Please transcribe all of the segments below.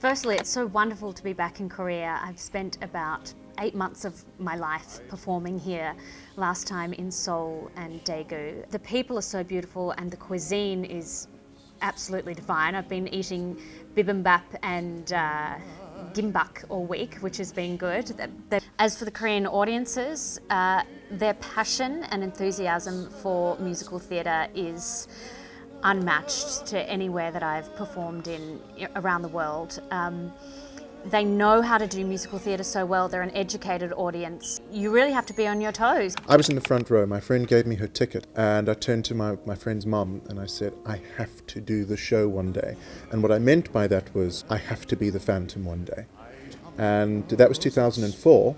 Firstly, it's so wonderful to be back in Korea. I've spent about eight months of my life performing here, last time in Seoul and Daegu. The people are so beautiful and the cuisine is absolutely divine. I've been eating bibimbap and uh, gimbap all week, which has been good. As for the Korean audiences, uh, their passion and enthusiasm for musical theatre is unmatched to anywhere that I've performed in around the world. Um, they know how to do musical theatre so well, they're an educated audience. You really have to be on your toes. I was in the front row, my friend gave me her ticket, and I turned to my, my friend's mum and I said, I have to do the show one day. And what I meant by that was, I have to be the Phantom one day. And that was 2004.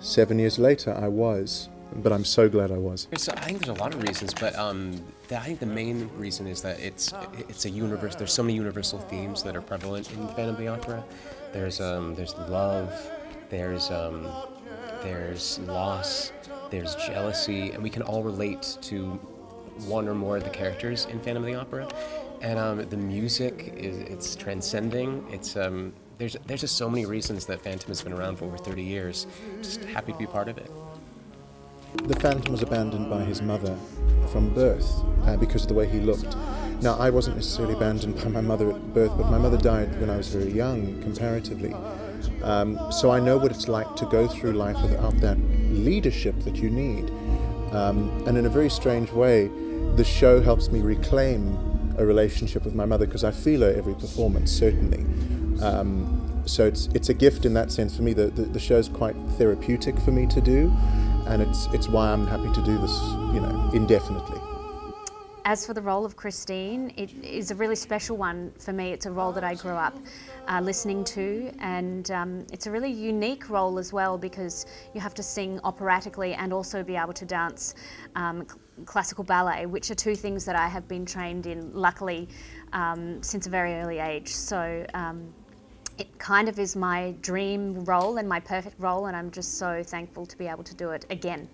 Seven years later, I was but I'm so glad I was. So I think there's a lot of reasons, but um, I think the main reason is that it's it's a universe. There's so many universal themes that are prevalent in Phantom of the Opera. There's um, there's love, there's um, there's loss, there's jealousy, and we can all relate to one or more of the characters in Phantom of the Opera. And um, the music is it's transcending. It's um, there's there's just so many reasons that Phantom has been around for over 30 years. Just happy to be part of it. The Phantom was abandoned by his mother from birth uh, because of the way he looked. Now, I wasn't necessarily abandoned by my mother at birth, but my mother died when I was very young, comparatively. Um, so I know what it's like to go through life without that leadership that you need. Um, and in a very strange way, the show helps me reclaim a relationship with my mother because I feel her every performance, certainly. Um, so it's it's a gift in that sense for me. The, the, the show's quite therapeutic for me to do, and it's it's why I'm happy to do this, you know, indefinitely. As for the role of Christine, it is a really special one for me. It's a role that I grew up uh, listening to, and um, it's a really unique role as well because you have to sing operatically and also be able to dance um, classical ballet, which are two things that I have been trained in, luckily, um, since a very early age. So um, it kind of is my dream role and my perfect role, and I'm just so thankful to be able to do it again.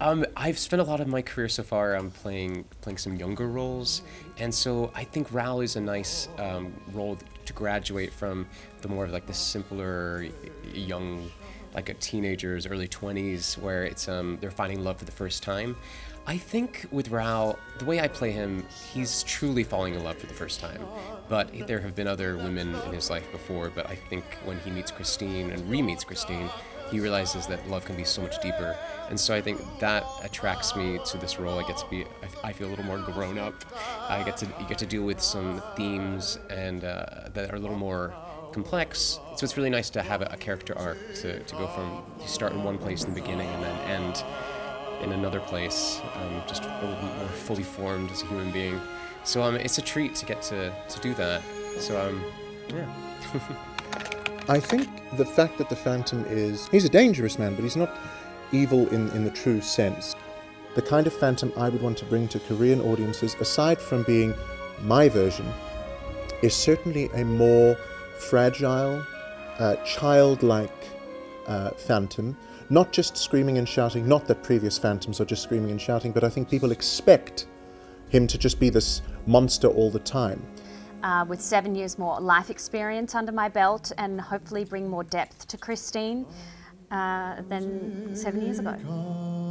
Um, I've spent a lot of my career so far um, playing playing some younger roles, and so I think Raoul is a nice um, role to graduate from the more of like the simpler young, like a teenagers, early twenties, where it's um, they're finding love for the first time. I think with Raoul, the way I play him, he's truly falling in love for the first time. But there have been other women in his life before, but I think when he meets Christine and re-meets Christine, he realizes that love can be so much deeper. And so I think that attracts me to this role. I get to be, I feel a little more grown up. I get to, you get to deal with some themes and uh, that are a little more complex. So it's really nice to have a, a character arc to, to go from, you start in one place in the beginning and then end in another place, um, just more fully formed as a human being. So um, it's a treat to get to, to do that. So um, yeah. I think the fact that the Phantom is, he's a dangerous man, but he's not evil in, in the true sense. The kind of Phantom I would want to bring to Korean audiences, aside from being my version, is certainly a more fragile, uh, childlike uh, Phantom not just screaming and shouting, not that previous Phantoms are just screaming and shouting, but I think people expect him to just be this monster all the time. Uh, with seven years more life experience under my belt and hopefully bring more depth to Christine uh, than seven years ago.